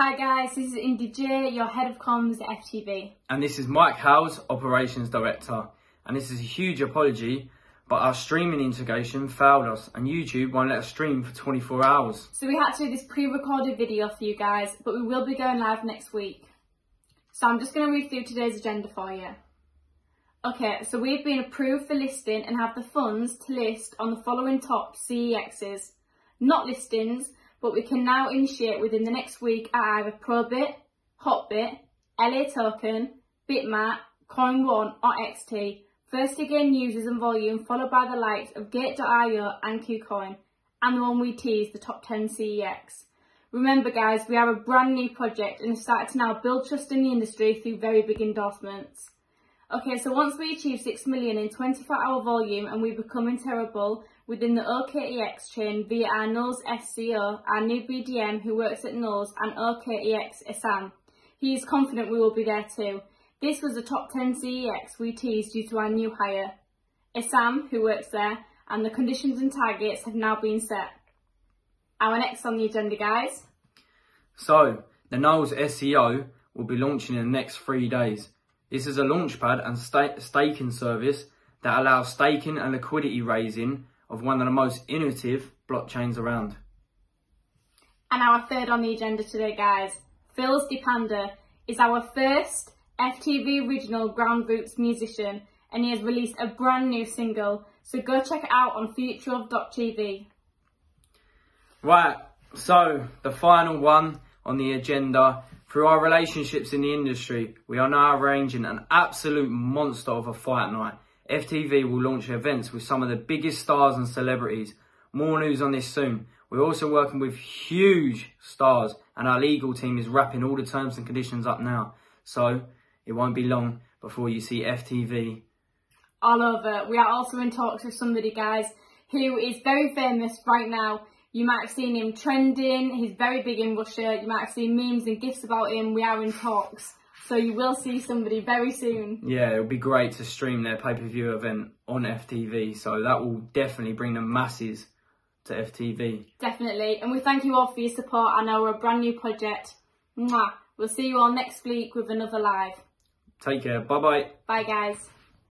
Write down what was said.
Hi guys, this is Indy J, your head of comms at FTV. And this is Mike Howes, Operations Director. And this is a huge apology, but our streaming integration failed us and YouTube won't let us stream for 24 hours. So we had to do this pre-recorded video for you guys, but we will be going live next week. So I'm just going to read through today's agenda for you. Okay, so we've been approved for listing and have the funds to list on the following top CEXs. Not listings, but we can now initiate within the next week at either Probit, Hotbit, LA Token, Bitmart, Coin1 or XT. First to gain users and volume followed by the likes of Gate.io and KuCoin and the one we tease, the top 10 CEX. Remember guys, we are a brand new project and have started to now build trust in the industry through very big endorsements. Okay, so once we achieve 6 million in 24 hour volume and we become interoperable within the OKEX chain via our Knowles SCO, our new BDM who works at Knowles and OKEX Essam. He is confident we will be there too. This was the top 10 CEX we teased due to our new hire. Essam, who works there, and the conditions and targets have now been set. Our next on the agenda, guys. So, the Knowles SEO will be launching in the next three days. This is a launchpad and st staking service that allows staking and liquidity raising of one of the most innovative blockchains around. And our third on the agenda today, guys, Phil's Depanda is our first FTV original ground roots musician and he has released a brand new single. So go check it out on futureof.tv. Right, so the final one on the agenda. Through our relationships in the industry, we are now arranging an absolute monster of a fight night. FTV will launch events with some of the biggest stars and celebrities. More news on this soon. We're also working with huge stars and our legal team is wrapping all the terms and conditions up now. So it won't be long before you see FTV. All over. We are also in talks with somebody, guys, who is very famous right now you might have seen him trending. He's very big in Russia. You might have seen memes and gifs about him. We are in talks. So you will see somebody very soon. Yeah, it'll be great to stream their pay-per-view event on FTV. So that will definitely bring the masses to FTV. Definitely. And we thank you all for your support. I know we're a brand new project. Mwah. We'll see you all next week with another live. Take care. Bye-bye. Bye, guys.